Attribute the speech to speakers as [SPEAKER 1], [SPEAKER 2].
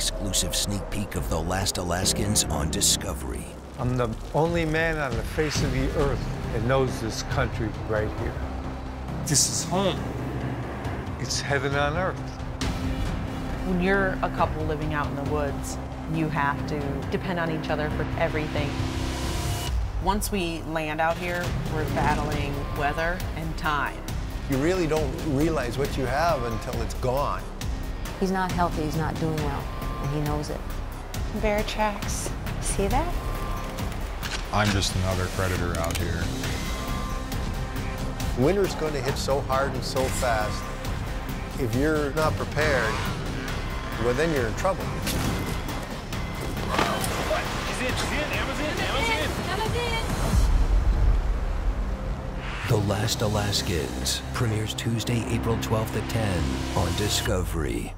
[SPEAKER 1] exclusive sneak peek of The Last Alaskans on Discovery.
[SPEAKER 2] I'm the only man on the face of the earth that knows this country right here.
[SPEAKER 3] This is home.
[SPEAKER 2] It's heaven on earth.
[SPEAKER 4] When you're a couple living out in the woods, you have to depend on each other for everything. Once we land out here, we're battling weather and time.
[SPEAKER 5] You really don't realize what you have until it's gone.
[SPEAKER 6] He's not healthy, he's not doing well, and he knows it.
[SPEAKER 7] Bear tracks. See that?
[SPEAKER 8] I'm just another predator out here.
[SPEAKER 5] Winter's going to hit so hard and so fast. If you're not prepared, well, then you're in trouble.
[SPEAKER 1] The Last Alaskans premieres Tuesday, April 12th at 10 on Discovery.